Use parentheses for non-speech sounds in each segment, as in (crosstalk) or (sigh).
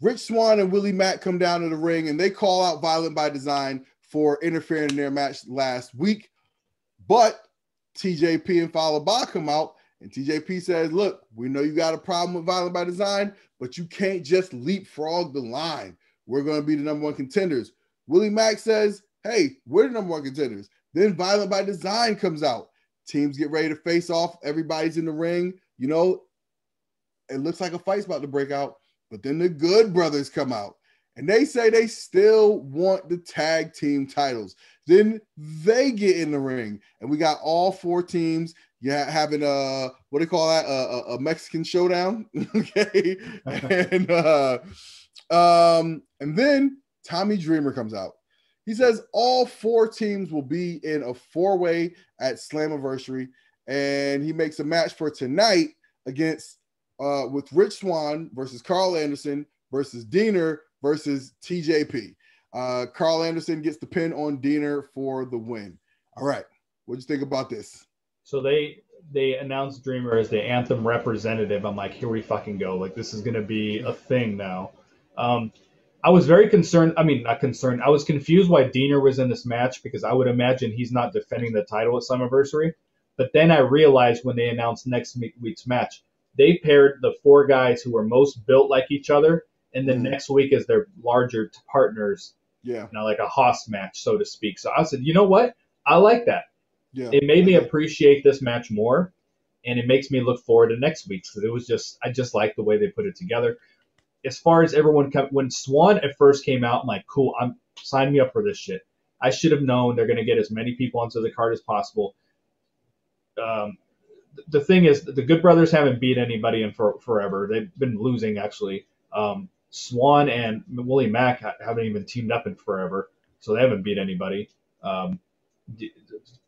Rich Swann and Willie Mack come down to the ring and they call out Violent by Design for interfering in their match last week. But TJP and Fallah Bahh come out and TJP says, Look, we know you got a problem with Violent by Design, but you can't just leapfrog the line. We're going to be the number one contenders. Willie Mack says, Hey, we're the number one contenders. Then Violent by Design comes out. Teams get ready to face off. Everybody's in the ring. You know, it looks like a fight's about to break out. But then the Good Brothers come out and they say they still want the tag team titles. Then they get in the ring, and we got all four teams. Yeah, having a what do you call that? A, a Mexican showdown. (laughs) okay, (laughs) and uh, um, and then Tommy Dreamer comes out. He says all four teams will be in a four way at Slammiversary, and he makes a match for tonight against uh, with Rich Swann versus Karl Anderson versus Deaner versus TJP. Uh, Karl Anderson gets the pin on Deaner for the win. All right, what'd you think about this? So they they announced Dreamer as the anthem representative. I'm like, here we fucking go. Like this is gonna be a thing now. Um, I was very concerned. I mean, not concerned. I was confused why Deaner was in this match because I would imagine he's not defending the title at Slammiversary. But then I realized when they announced next week's match, they paired the four guys who were most built like each other, and then mm. next week is their larger partners. Yeah, you know, like a Haas match, so to speak. So I said, you know what? I like that. Yeah, it made me appreciate this match more, and it makes me look forward to next week's because it was just I just like the way they put it together. As far as everyone come, when Swann at first came out, I'm like, cool, I'm sign me up for this shit. I should have known they're going to get as many people onto the card as possible. Um, the thing is, the Good Brothers haven't beat anybody in for, forever. They've been losing actually. Um, Swann and Willie Mack haven't even teamed up in forever, so they haven't beat anybody. Um,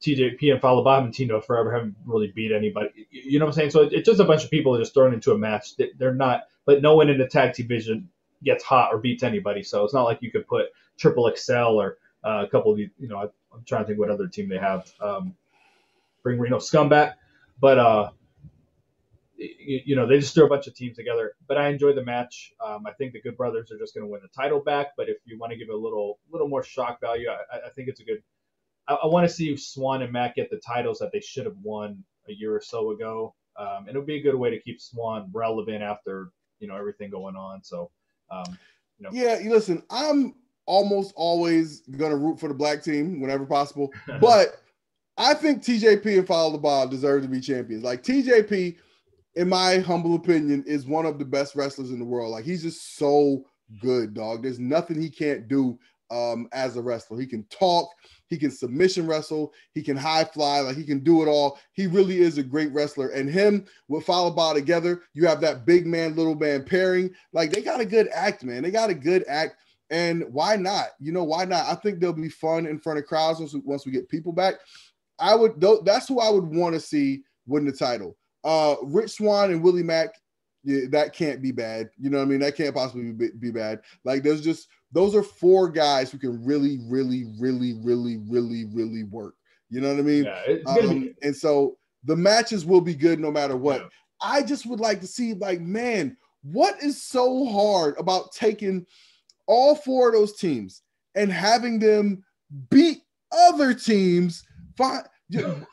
TJP and Fallah Bahh haven't teamed up forever, haven't really beat anybody. You know what I'm saying? So it's just a bunch of people just thrown into a match. They're not, but no one in the tag division gets hot or beats anybody. So it's not like you could put Triple XL or uh, a couple of you know. I'm trying to think what other team they have. Um, bring Reno Scum back. But uh, you, you, know, they just threw a bunch of teams together. But I enjoy the match. Um, I think the Good Brothers are just going to win the title back. But if you want to give it a little little more shock value, I, I think it's a good. I, I want to see Swann and Matt get the titles that they should have won a year or so ago. Um, and it would be a good way to keep Swann relevant after you know everything going on. So, um, you know. yeah, listen, I'm almost always gonna root for the black team whenever possible, (laughs) but I think TJP and Fallah Bahh deserve to be champions. Like TJP, in my humble opinion, is one of the best wrestlers in the world. Like he's just so good, dog. There's nothing he can't do um, as a wrestler. He can talk, he can submission wrestle, he can high fly, like he can do it all. He really is a great wrestler. And him with Fallah Bahh together, you have that big man, little man pairing. Like they got a good act, man. They got a good act. And why not? You know, why not? I think they'll be fun in front of crowds once we, once we get people back. I would that's who I would want to see win the title. Uh, Rich Swann and Willie Mack, yeah, that can't be bad. You know what I mean? That can't possibly be, be bad. Like there's just those are four guys who can really, really, really, really, really, really work. You know what I mean? Yeah, um, and so the matches will be good no matter what. Yeah. I just would like to see, like, man, what is so hard about taking all four of those teams and having them beat other teams Find,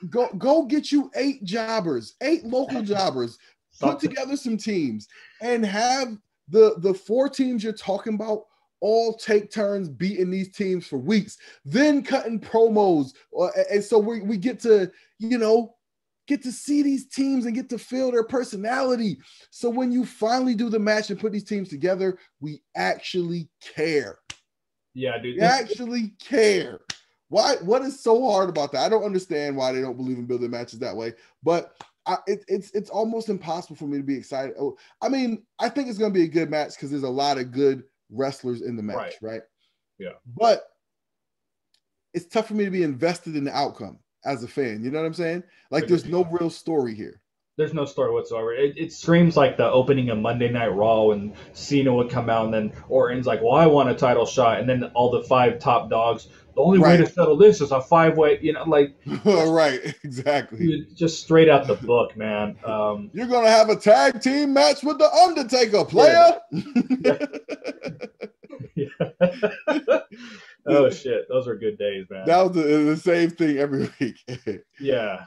go go get you eight jobbers, eight local jobbers, put together some teams, and have the the four teams you're talking about all take turns beating these teams for weeks, then cutting promos, uh, and so we we get to you know get to see these teams and get to feel their personality. So when you finally do the match and put these teams together, we actually care. Yeah, dude. We actually care. Why? What is so hard about that? I don't understand why they don't believe in building matches that way. But I, it, it's it's almost impossible for me to be excited. Oh, I mean, I think it's going to be a good match because there's a lot of good wrestlers in the match, right. right? Yeah. But it's tough for me to be invested in the outcome as a fan. You know what I'm saying? Like, there's no real story here there's no story whatsoever. It, it screams like the opening of Monday Night Raw and Cena would come out and then Orton's like, well, I want a title shot. And then all the five top dogs, the only right. way to settle this is a five way, you know, like. (laughs) right, exactly. Just straight out the book, man. Um, You're going to have a tag team match with The Undertaker, player. Yeah. (laughs) (laughs) oh shit, those were good days, man. That was the, the same thing every week. yeah.